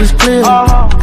is clear.